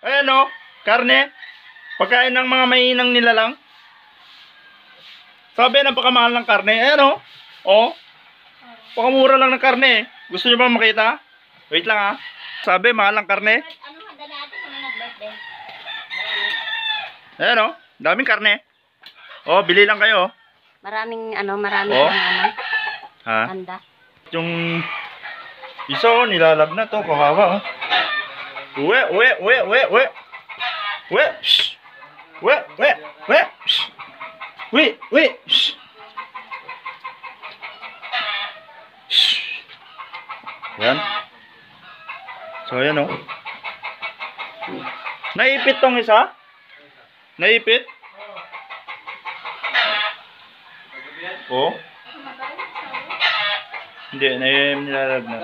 Ayan o, karne. Pagkain ng mga mainang nila lang. Sabi, napakamahal ng karne. Ayan o. O. Pakamura lang ng karne. Gusto niyo ba makita? Wait lang ha. Sabi, mahal ng karne. Anong handa natin sa mga birthday? Ayan o. Daming karne. O, bili lang kayo. Maraming ano, maraming Oh. ano, Ha? handa. Yung isa o, nilalagnat to. Kawawa o. Uwe, uwe, uwe, uwe, uwe. Uwe, shh. Uwe, uwe, uwe, shh. Uwe, uwe, shh. Yan. So, ayan o. Naipit tong isa? Naipit? Oh. Hindi, na ganyan na.